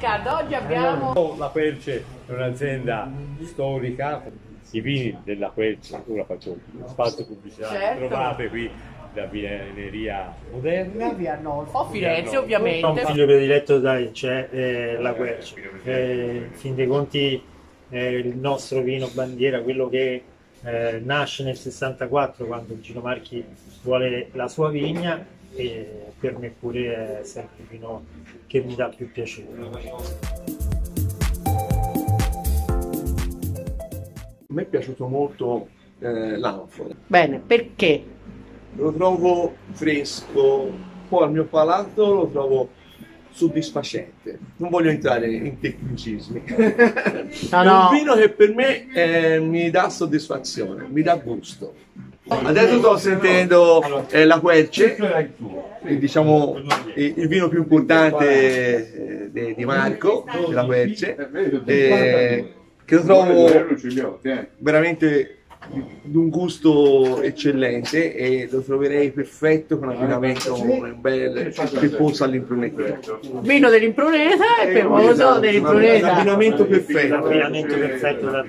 guarda, oggi abbiamo... Oh, La Querce è un'azienda storica, i vini della Querce, ora faccio spazio pubblicitario, Certo. trovate qui la vineria moderna. Via Arnolfo, a Firenze Arnolfo. Un ovviamente. figlio prediletto dai c'è eh, la Quercia. Eh, in fin dei conti è il nostro vino bandiera, quello che eh, nasce nel 64 quando Gino Marchi vuole la sua vigna e per me pure è sempre il vino che mi dà più piacere. A me è piaciuto molto eh, l'anfora. Bene, perché? Lo trovo fresco, un po' al mio palato lo trovo soddisfacente. Non voglio entrare in tecnicismi. No, È no. un vino che per me eh, mi dà soddisfazione, mi dà gusto. Adesso sto sentendo eh, la Querce, eh, diciamo il vino più importante eh, di, di Marco, della Querce, eh, che lo trovo veramente di un gusto eccellente e lo troverei perfetto con abbinamento un bel peposo all'impruneta. Vino dell'impruneta e peposo Esatto, Un dell'impruneta. abbinamento perfetto. L'abbinamento perfetto.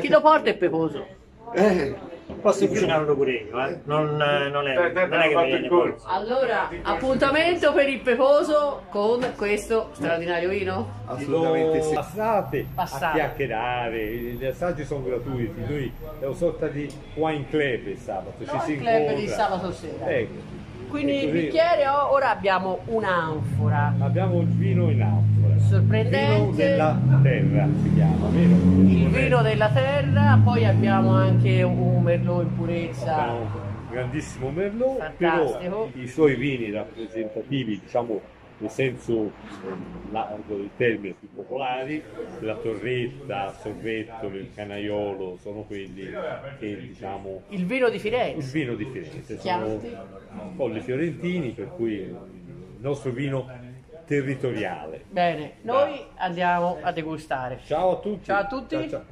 Chi lo porta è peposo. Eh, Posso cucinarlo pure io, eh? non, eh, non è, non è che mi viene poi. Allora, appuntamento per il peposo con questo straordinario vino? assolutamente sì. Passate, Passate. a chiacchierare, gli assaggi sono gratuiti, noi è una sorta di wine club il sabato, ci si il club di incontra. sabato sera. Ecco. Quindi il così bicchiere, oh, ora abbiamo un'anfora. Abbiamo il vino in anfora. Sorprendente. Vino della terra si chiama, vero? Il vino della terra, poi abbiamo anche un merlot in purezza. Un grandissimo Merlot, Fantastico. però i suoi vini rappresentativi, diciamo nel senso largo del termine più popolari, la torretta, il sorvetto, il canaiolo, sono quelli che diciamo Il vino di il Firenze. vino di Firenze, sono Chianti. polli fiorentini, per cui il nostro vino territoriale. Bene, noi andiamo a degustare. Ciao a tutti. Ciao a tutti. Ciao, ciao.